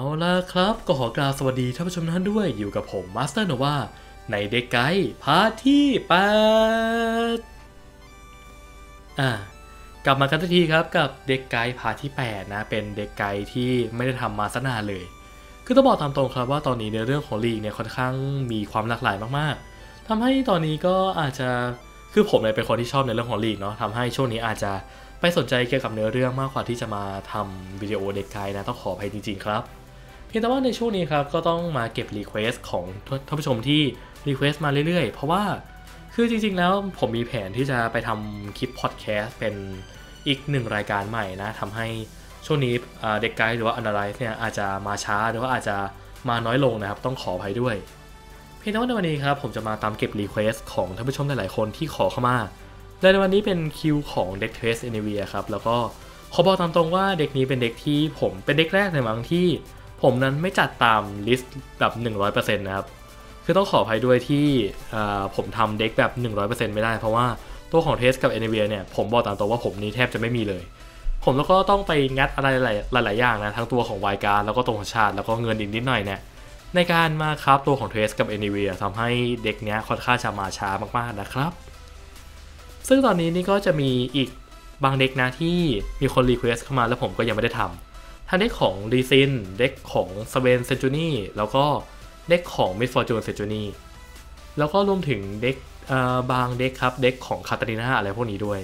เอาล่ะครับก็ขอกราบสวัสดีท่านผู้ชมท่านด้วยอยู่กับผมมาสเตอร์โนวาใน Deck Guide Part ที่8อ่ากลับมากันทันทีครับกับ Deck Guide Part ที่ 8 นะ เป็น Deck Guide ที่ไม่ได้ทำมานานเลย คือต้องบอกตามตรงครับว่าตอนนี้ในเรื่องของลีกเนี่ยค่อนข้างมีความหลากหลายมากๆทำให้ตอนนี้ก็อาจจะคือผมเนี่ยเป็นคนที่ชอบในเรื่องของลีกเนาะทำให้ช่วงนี้อาจจะไปสนใจเกี่ยวกับเนื้อเรื่องมากกว่าที่จะมาทำวิดีโอ Deck Guide นะ ต้องขออภัยจริง ๆ ครับ พียงแต่ว่าในช่วงนี้ครับก็ต้องมาเก็บ request ของท่านผู้ชมที่ request มาเรื่อยๆ เพราะว่าคือจริงๆแล้วผมมีแผนที่จะไปทำคลิปพอดแคสต์เป็นอีกหนึ่งรายการใหม่นะทำให้ช่วงนี้ Deck Guide หรือว่า Analyze เนี่ยอาจจะมาช้าหรือว่าอาจจะมาน้อยลงนะครับ ต้องขออภัยด้วย เพียงแต่ว่าในวันนี้ครับผมจะมาตามเก็บ request ของท่านผู้ชมหลายๆคนที่ขอเข้ามาและในวันนี้เป็นคิวของ deck Thresh Anivia ครับแล้วก็ขอบอกตามตรงว่า deck นี้เป็น deck ที่ผมเป็น deck แรกในบางที่ ผมนั้นไม่จัดตาม list แบบ 100%นะครับ คือต้องขออภัยด้วยที่ผมทำ deck แบบ 100%ไม่ได้ เพราะว่าตัวของ Thresh กับ Anivia เนี่ยผมบอกตามตรงว่าผมนี้แทบจะไม่มีเลย ผมแล้วก็ต้องไปงัดอะไรหลาย ๆ อย่างนะ ทั้งตัวของ Wildcard แล้วก็ตัวของ Shard แล้วก็เงินอีกนิดหน่อยเนี่ยในการมา craft ตัวของ Thresh กับ Anivia ทำให้deck เนี้ยค่อนข้างจะมาช้ามาก ๆ นะครับ ซึ่งตอนนี้นี่ก็จะมีอีกบาง deck นะที่มีคน request เข้ามาแล้วผมก็ยังไม่ได้ทำ ทั้ง deck ของ Lee Sin deck ของ Swain Sejuani แล้วก็ deck ของ Miss Fortune Sejuani แล้วก็รวมถึง deck บาง deck ครับ deck ของ Katarina อะไรพวกนี้ด้วย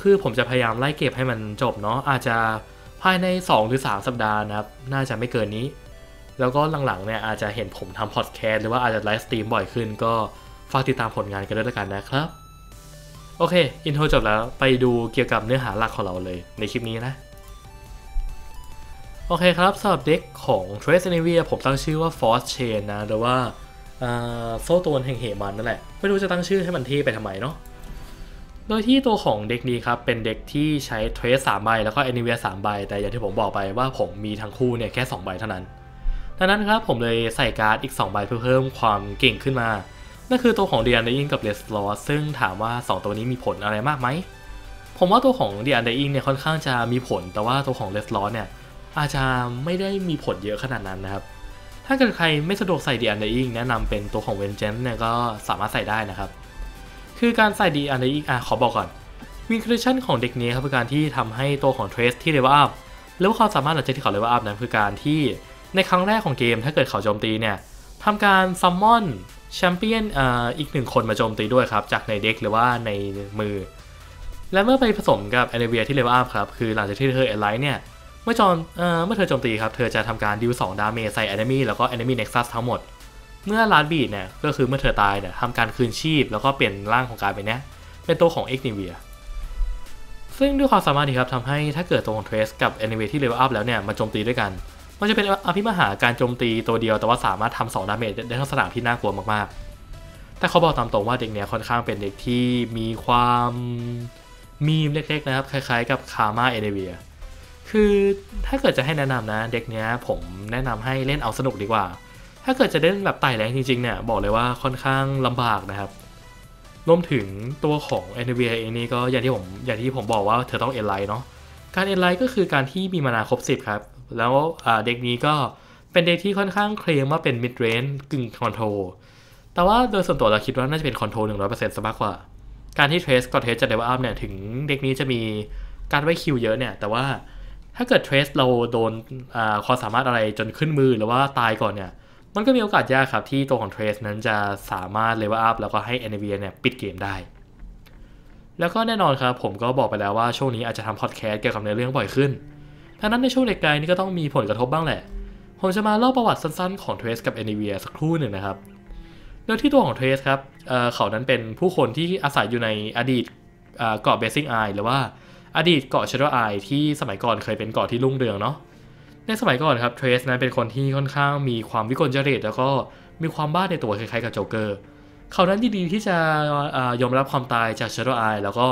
คือผมจะพยายามไล่เก็บให้มันจบเนาะ อาจจะภายใน 2 หรือ 3 สัปดาห์นะครับ น่าจะไม่เกินนี้ แล้วก็หลังๆเนี่ยอาจจะเห็นผมทำพอดแคสต์หรือว่าอาจจะไลฟ์สตรีมบ่อยขึ้น ก็ฝากติดตามผลงานกันด้วยแล้วกันนะครับ โอเค intro จบแล้ว ไปดูเกี่ยวกับเนื้อหาหลักของเราเลยในคลิปนี้นะ โอเคครับสำหรับเด็กของ Trace n a v i a ผมตั้งชื่อว่า Frost Chain นะหรือว่าโซ่ตรวนแห่งเหมันต์นั่นแหละ ไม่รู้จะตั้งชื่อให้มันเท่ไปทำไมเนาะโดยที่ตัวของเด็กนี้ครับเป็นเด็กที่ใช้ Trace 3ใบแล้วก็ a n i v i a 3ใบ แต่อย่างที่ผมบอกไปว่าผมมีทั้งคู่เนี่ยแค่ 2 ใบเท่านั้น ดังนั้นครับผมเลยใส่การ์ดอีก 2 ใบเพื่อเพิ่มความเก่งขึ้นมา นั่นคือตัวของ The Undying กับ Red l o ซึ่งถามว่า 2 ตัวนี้มีผลอะไรมากไหม ผมว่าตัวของ The Undying เนี่ยค่อนข้างจะมีผล แต่ว่าตัวของ Red l o เนี่ย อาจจะไม่ได้มีผลเยอะขนาดนั้นนะครับ ถ้าเกิดใครไม่สะดวกใส่ The Undying แนะนำเป็นตัวของ Vengeance เนี่ยก็สามารถใส่ได้นะครับ คือการใส่ The Undying อะขอบอกก่อน Win Condition ของเด็กนี้ครับคือการที่ทำให้ตัวของ Trace ที่ Level Up หรือว่าความสามารถหลังจากที่เขา Level Up นั้นคือการที่ในครั้งแรกของเกมถ้าเกิดเขาโจมตีเนี่ยทำการ summon แชมเปี้ยนอีกหนึ่งคนมาโจมตีด้วยครับ จากใน deck หรือว่าในมือ และเมื่อไปผสมกับ Anivia ที่ level up ครับ คือหลังจากที่เธอ enlightened เนี่ย เมื่อจอนเมื่อเธอโจมตีครับ เธอจะทำการดิวสอง damage ใส่ enemy แล้วก็ enemy nexus ทั้งหมด เมื่อ Last Breath เนี่ย ก็คือเมื่อเธอตายเนี่ยทำการคืนชีพ แล้วก็เปลี่ยนร่างของการไปเนี้ยเป็นตัวของ Eggniviaซึ่งด้วยความสามารถนี้ครับทำให้ถ้าเกิดตัวของ Thresh กับ Anivia ที่ level up แล้วเนี่ยมาโจมตีด้วยกัน มันจะเป็นอภิมหาการโจมตีตัวเดียวแต่ว่าสามารถทำสอง damage ได้ทั้งสนามที่น่ากลัวมากๆ แต่ขอบอกตามตรงว่า deck เนี้ยค่อนข้างเป็น deck ที่มีความมีมเล็กๆนะครับคล้ายๆ กับ Karma Anivia คือถ้าเกิดจะให้แนะนำนะ deck เนี้ยผมแนะนำให้เล่นเอาสนุกดีกว่า ถ้าเกิดจะเล่นแบบไต่ rank จริงๆเนี่ยบอกเลยว่าค่อนข้างลำบากนะครับรวมถึงตัวของเอเดเองนี่ก็อย่างที่ผมอย่างที่ผมบอกว่าเธอต้อง enlighten เนาะการ enlighten ก็คือการที่มี mana ครบ 10 ครับ แล้ว deck นี้ก็เป็น deck ที่ค่อนข้างเคลมว่าเป็น mid range กึ่ง control แต่ว่าโดยส่วนตัวเราคิดว่าน่าจะเป็น control หนึ่งร้อยเปอร์เซ็นต์ซะมากกว่า การที่ Thresh ก็ Thresh จะ level up เนี่ยถึง deck นี้จะมีการไว้คิวเยอะเนี่ยแต่ว่า ถ้าเกิด Thresh เราโดนความสามารถอะไรจนขึ้นมือหรือว่าตายก่อนเนี่ย มันก็มีโอกาสยากครับ ที่ตัวของเทรสนั้นจะสามารถเลเวลอัพแล้วก็ให้ n v i เนี่ยปิดเกมได้ แล้วก็แน่นอนครับ ผมก็บอกไปแล้วว่าช่วงนี้อาจจะทำพอดแคสต์เกี่ยวกับในเรื่องบ่อยขึ้นทั้งนั้นในช่วง Deck Guide นี่ก็ต้องมีผลกระทบบ้างแหละ ผมจะมาเล่าประวัติสั้นๆของ Thresh กับ Anivia สักครู่หนึ่งนะครับโดยที่ตัวของ Thresh ครับเขานั้นเป็นผู้คนที่อาศัยอยู่ในอดีตเกาะเบสซิงไอหรือว่า อดีตเกาะ Shadow Isles ที่สมัยก่อนเคยเป็นเกาะที่รุ่งเรืองเนาะในสมัยก่อนครับ Thresh นั้นเป็นคนที่ค่อนข้างมีความวิกลจริตแล้วก็มีความบ้าในตัวคล้ายๆกับโจเกอร์เขานั้นยินดีที่จะยอมรับความตายจาก Shadow Isle แล้วก็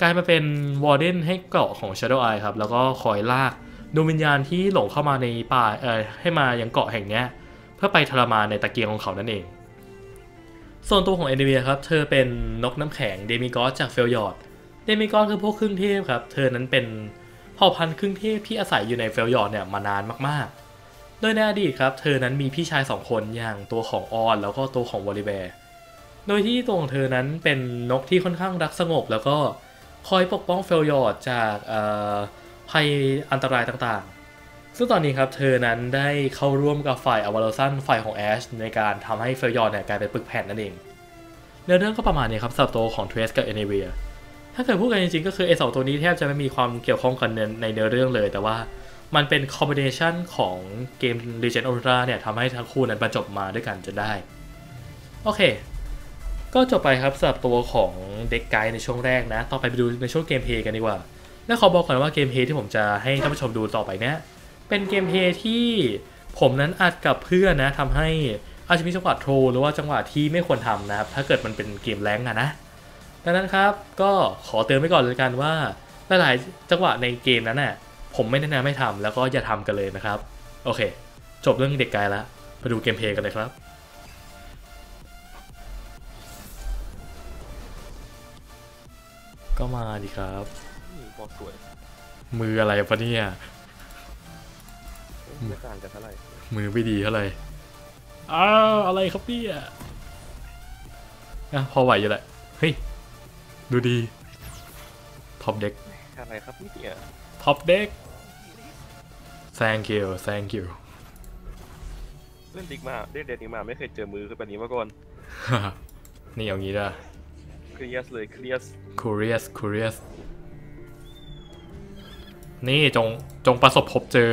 กลายมาเป็น warden ให้เกาะของ Shadow Isle ครับแล้วก็คอยลากดวงวิญญาณที่หลงเข้ามาในป่าเอ่อให้มายังเกาะแห่งนี้เพื่อไปทรมานในตะเกียงของเขานั่นเองส่วนตัวของเอเดเวียครับ เธอเป็นนกน้ำแข็ง demigod จาก Freljord demigod คือพวกครึ่งเทพครับ เธอนั้นเป็นเผ่าพันธุ์ครึ่งเทพที่อาศัยอยู่ใน Freljord เนี่ยมานานมากๆ โดยในอดีตครับ เธอนั้นมีพี่ชายสองคนอย่างตัวของ Ornn แล้วก็ตัวของ Volibear โดยที่ตัวของเธอนั้นเป็นนกที่ค่อนข้างรักสงบ แล้วก็คอยปกป้อง Freljord จากอ่อภัยอันตรายต่างๆ ซึ่งตอนนี้ครับเธอนั้นได้เข้าร่วมกับฝ่าย Avarosan ฝ่ายของ Ashe ในการทำให้ Freljord เนี่ยกลายเป็นปึกแผ่นนั่นเองเนื้อเรื่องก็ประมาณนี้ครับสำหรับตัวของ Thresh กับ Anivia ถ้าเกิดพูดกันจริงๆ ก็คือไอสองตัวนี้แทบจะไม่มีความเกี่ยวข้องกันในเนื้อเรื่องเลย แต่ว่ามันเป็นคอมบิเนชันของเกม Legend of Ultra เนี่ยทำให้ทั้งคู่นั้นบรรจบมาด้วยกันจนได้ โอเค ก็จบไปครับสำหรับตัวของเด็กไกด์ในช่วงแรกนะ ต่อไปไปดูในช่วงเกมเพย์กันดีกว่า และขอบอกก่อนว่าเกมเพย์ที่ผมจะให้ท่านผู้ชมดูต่อไปเนี้ยเป็นเกมเพย์ที่ผมนั้นอัดกับเพื่อนนะทำให้อาจจะมีจังหวะโทรหรือว่าจังหวะที่ไม่ควรทำนะครับถ้าเกิดมันเป็นเกมแรงอะนะ ดังนั้นครับก็ขอเตือนไว้ก่อนเลยกันว่าหลายๆจังหวะในเกมนั้นน่ะผมไม่แนะนำให้ทำแล้วก็อย่าทำกันเลยนะครับ โอเค จบเรื่องเด็กกายแล้วไปดูเกมเพลย์กันเลยครับก็มาดีครับอืมบอกสวย มืออะไรปะเนี่ยไม่ต่างกันเท่าไหร่ มือไม่ดีเท่าไหร่ อ้าว อะไรครับเนี่ยอะพอไหวอยู่แหละ เฮ้ย ดูดีท็อปเด็กอะไรครับเนี่ยท็อปเด็ก thank you thank you เล่นดิกมาเล่นเดนดิกมาไม่เคยเจอมือคือแบบนี้มาก่อน นี่เอางี้ด้ะเคลียสเลยเคลียส curious curious นี่จงจงประสบพบเจอ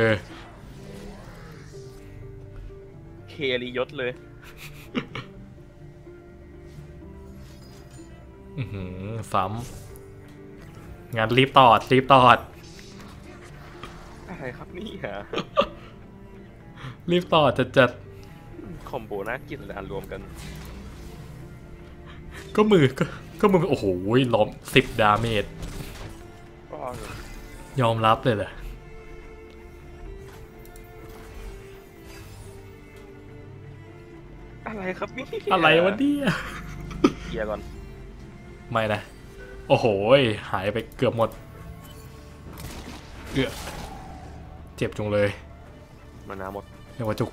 เคลียศเลย ซ้ำงานรีบตอด รีบตอด อะไรครับนี่ฮะรีบตอดจะจัดคอมโบน่ากินเลยอันรวมกัน ก็มือก็ก็มือโอ้โหล้อมสิบดาเมจก็ยอมรับเลยแหละอะไรครับนี่อะไรวะเนี่ยเคลียร์ก่อน ไม่นะ โอ้โห หายไปเกือบหมดเกือบเจ็บจุงเลยมานาหมดเรียกว่าจุก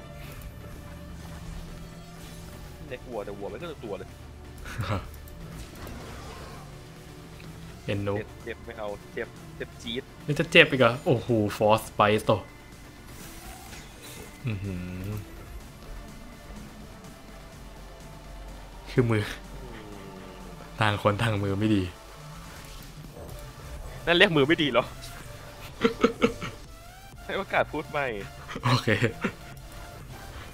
เล็กวัวแต่วัวไม่ก็ตัวเลยเอ็นนุเจ็บเจ็บไม่เอาเจ็บเจ็บจี๊ดนี่จะเจ็บอีกเหรอโอ้โหฟอสไปสโตอือหือคือมืออืม ต่างคนต่างมือไม่ดี นั่นเรียกมือไม่ดีเหรอ ให้โอกาสพูดใหม่ โอเค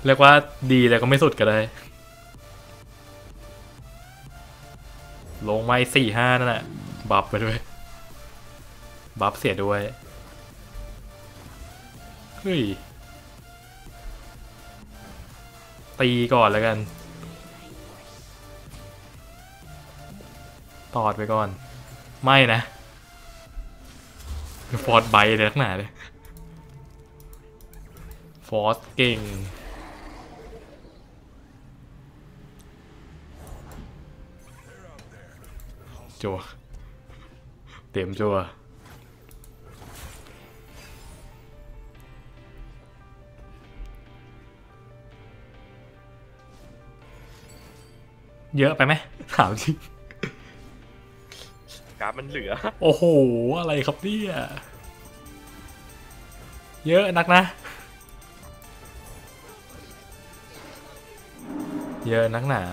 เรียกว่าดีแต่ก็ไม่สุดก็ได้ ลงไม่สี่ห้านั่นแหละบัฟไปด้วย บัฟเสียด้วย เฮ้ย ตีก่อนแล้วกัน ตอดไปก่อน ไม่นะฟอร์ดไบเลยนักหนาเลยฟอร์สเก่งจัวเต็มจัวเยอะไปไหมถามจริง มันเหลือ โอ้โห อะไรครับเนี่ยเยอะนักนะ เยอะนักหนา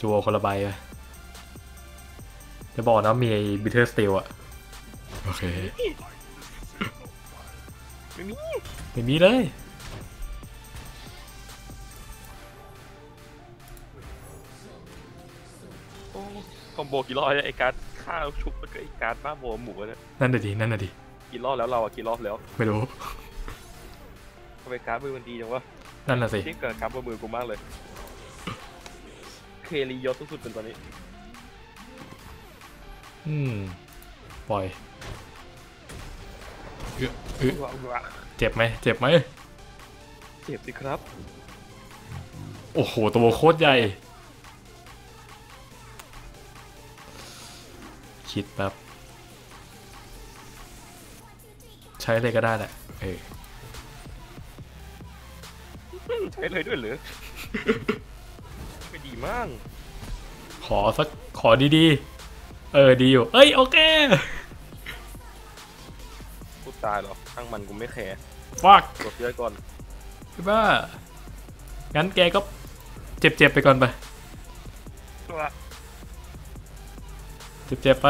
จัวคนละใบอะจะบอกนะมีบิเทอร์สตีลอะโอเค ไม่มี ไม่มีเลย มโบกี่รอบไอ้การ์ดข้าวชุบแล้วก็ไอ้การ์ดบ้าโบหมูเนี่ยนั่นน่ะดินั่นน่ะดิกี่รอบแล้วเราอะกี่รอบแล้ว ไม่รู้ทำไมการ์ดมือมันดีจังวะนั่นน่ะสิที่เกิดการ์ดบนมือกูมากเลย เคลียศสุดๆเป็นตอนนี้ อืม ปล่อยเออเออเจ็บไหมเจ็บไหมเจ็บสิครับ โอ้โห ตัวโคตรใหญ่ คิดแบบช้เลยก็ได้แหละ เออ ใช้เลยด้วยเหรอไม่ดีมาก ขอสัก ขอดีๆ เออ ดีอยู่ เอ้ย โอเคกูตายเหรอทั้งมันกูไม่แคร์ฟักกดเยอะก่อนพี่บ้างั้นแกก็เจ็บๆไปก่อนไป เจ็บๆไป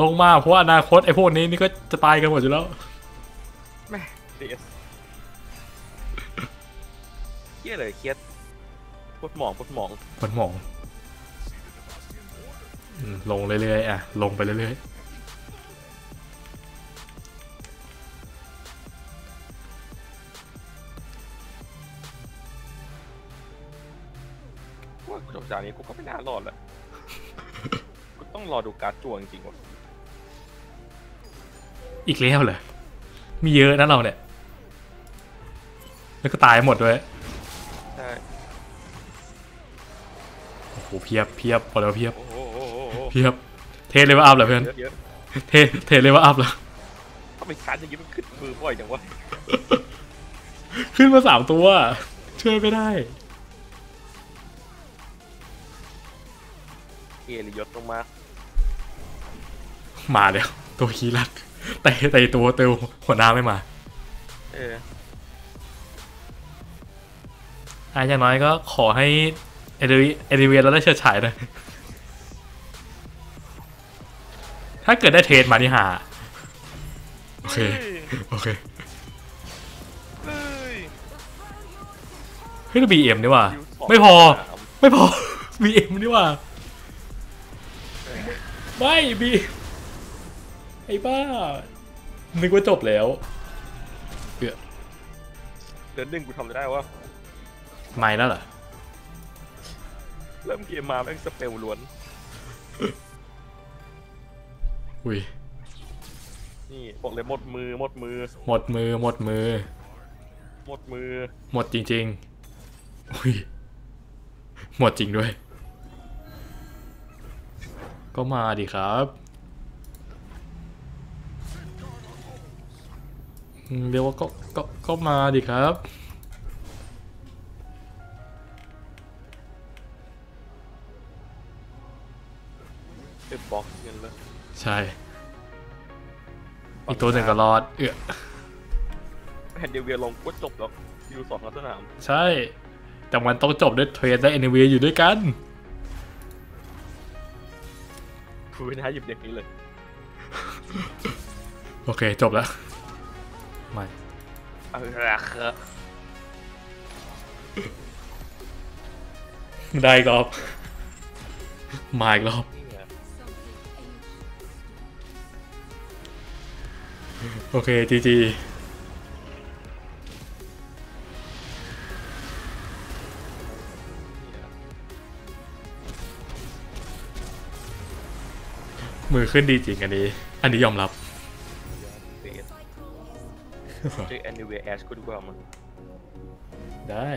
ลงมาเพราะว่าอนาคตไอ้พวกนี้นี่ก็จะตายกันหมดอยู่แล้วแม่เดียสเครียดเลยเครียดปวดหมองปวดหมองมันหมองอืมลงเรื่อยๆอะ ลงไปเรื่อยว่ จบจากนี้กูก็ไม่น่ารอดแหละกูต้องรอดูการ์ดจวงจริงๆว่ะๆอีกแล้วเหรอมีเยอะนะเราเนี่ยแล้วก็ตายหมดด้วยใช่โอ้โหเพียบเพียบพอแล้วเพียบโอ้โหโอ้โหโอ้โหเพียบเท level up เหรอเพื่อนเยอะเยอะเทเท level up เหรอทำไมการ์ดอย่างนี้มันขึ้นมือบ่อยจังวะ ขึ้นมาสามตัว ช่วยไม่ได้ เอริยศลงมา มาแล้วตัวคีรักแต่แต่ตัวเตวหัวหน้าไม่มา เอออะอย่างน้อยก็ขอให้เอเดวิเอเดเวียเราได้เชิดฉายหน่อยถ้าเกิดได้เทรดมานี่หา โอเค โอเค เฮ้ยเฮ้ยบีเอ็มนี่ว่าคิวสงไม่พอสามไม่พอบีเอ็มนี่ว่า ไม่บีไอ้บ้า นึกว่าจบแล้วเกือเดือนหนึ่งกูทำได้ว่าไม่แล้วเหรอ เริ่มเกมมาแม่งสเปลล้วน อุ้ย นี่บอกเลยหมดมือหมดมือ หมดมือหมดมือ หมดมือ หมดจริงๆ อุ้ย หมดจริงด้วย ก็มาดิครับอืมเรียกว่าก็ก็ก็มาดิครับเป็นบล็อกเงินเลยใช่ อีกตัวหนึ่งก็รอด เอื้อแผ่นเดียวเวียลงก็จบแล้วอยู่สองลักสนามใช่ แต่มันต้องจบด้วยเทรดและเอเนวีอยู่ด้วยกัน กูไม่น่าหยิบเด็กนี้เลย โอเค จบแล้ว ไม่เอาละครับได้อีกรอบมาอีกรอบนี่ไงโอเคจีจี มือขึ้นดีจริงอันนี้ อันนี้ยอมรับเบสเจอแอนนิเวแอชก็ดีกว่ามันได้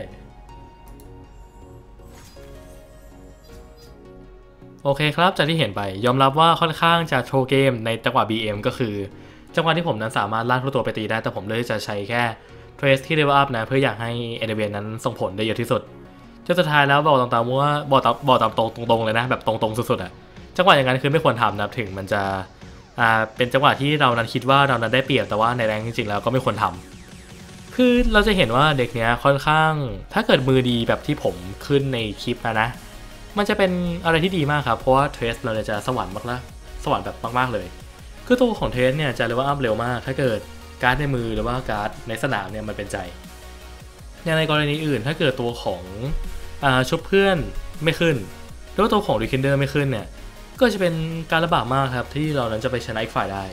โอเคครับจากที่เห็นไปยอมรับว่าค่อนข้างจะโชว์เกมในจังหวะ BM ก็คือ จังหวะที่ผมนั้นสามารถลากทุกตัวไปตีได้ แต่ผมเลือกจะใช้แค่ Trace ที่ Level Up นะ เพื่ออยากให้ e n e v a n นั้นส่งผลได้เยอะที่สุดจนสุดท้ายแล้วบอกตามๆว่าบอกตามบอกตามตรงตรงๆเลยนะ แบบตรงๆสุดๆอะ จังหวะอย่างนั้นคือไม่ควรทำนะครับถึงมันจะอ่าเป็นจังหวะที่เรานั้นคิดว่าเรานั้นได้เปรียบแต่ว่าในแรงจริงๆแล้วก็ไม่ควรทำคือเราจะเห็นว่า deck เนี้ยค่อนข้าง ถ้าเกิดมือดีแบบที่ผมขึ้นในคลิปนะนะ มันจะเป็นอะไรที่ดีมากครับ เพราะว่า Thresh เราจะสวรรค์มากละสวรรค์แบบมากๆเลย คือตัวของ Thresh เนี่ยจะเรียกว่าอัพเร็วมาก ถ้าเกิดการ์ดในมือหรือว่าการ์ดในสนามเนี่ยมันเป็นใจ อย่างในกรณีอื่น ถ้าเกิดตัวของอชุบเพื่อนไม่ขึ้นหรือว่าตัวของ Rekindler ไม่ขึ้นเนี่ย ก็จะเป็นการลำบากมากครับ ที่เรานั้นจะไปชนะอีกฝ่ายได้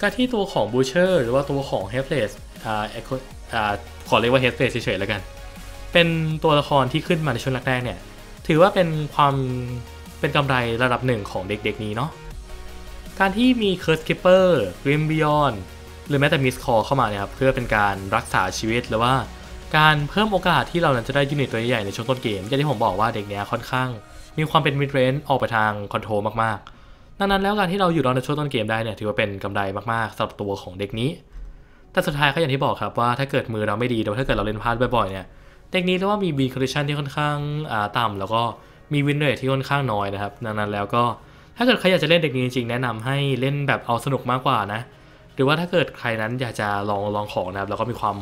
การที่ตัวของ Butcher หรือว่าตัวของ Hapless อ่าอ่าขอเรียกว่า Hapless เฉยๆแล้วกัน เป็นตัวละครที่ขึ้นมาในช่วงแรกๆเนี่ย ถือว่าเป็นความเป็นกำไรระดับหนึ่งของ deck deck นี้เนาะการที่มี Cursed Keeper Glimpse Beyond หรือแม้แต่ Mist's Call เข้ามาเนี่ยครับเพื่อเป็นการรักษาชีวิตหรือว่าการเพิ่มโอกาสที่เรานั้นจะได้ unit ตัวใหญ่ในช่วงต้นเกมอย่างที่ผมบอกว่า deck เนี้ยค่อนข้าง มีความเป็น midrange ออกไปทาง control มากๆดังนั้นแล้วการที่เราอยู่รอดในช่วงต้นเกมได้เนี่ยถือว่าเป็นกำไรมากๆสำหรับตัวของ deck นี้ แต่สุดท้ายก็อย่างที่บอกครับว่าถ้าเกิดมือเราไม่ดีหรือว่าถ้าเกิดเราเล่นพลาดบ่อยๆเนี่ย deck นี้เรียกว่ามี win condition ที่ค่อนข้างอ่าต่ำแล้วก็มี win rate ที่ค่อนข้างน้อยนะครับดังนั้นแล้วก็ถ้าเกิดใครอยากจะเล่น deck นี้จริงๆแนะนำให้เล่นแบบเอาสนุกมากกว่านะ หรือว่าถ้าเกิดใครนั้นอยากจะลองลองของนะครับแล้วก็มีความ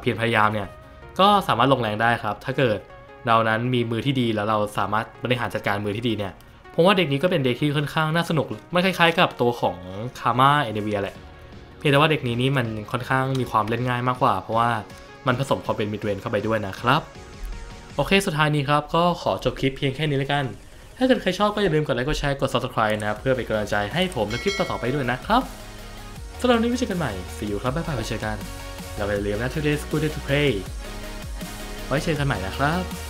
เพียรพยายามเนี่ยก็สามารถลงแรงได้ครับ ถ้าเกิด เรานั้นมีมือที่ดีแล้วเราสามารถบริหารจัดการมือที่ดีเนี่ยผมว่า deck นี้ก็เป็น deck ที่ค่อนข้างน่าสนุกมันคล้ายๆ กับตัวของ Karma Anivia แหละเพียงแต่ว่า deck นี้นี่มันค่อนข้างมีความเล่นง่ายมากกว่า เพราะว่ามันผสมความเป็น midrange เข้าไปด้วยนะครับ โอเคสุดท้ายนี้ครับ ก็ขอจบคลิปเพียงแค่นี้แล้วกัน ถ้าเกิดใครชอบก็อย่าลืมกดไลค์กดแชร์กด subscribe นะเพื่อเป็นกำลังใจให้ผมในคลิปต่อๆไปด้วยนะครับสำหรับวันนี้ไว้เจอกันใหม่ see you ครับบ๊ายบายไว้เจอกันแล้วอย่าลืมนะ today's good day to play ไว้เจอกันใหม่นะครับ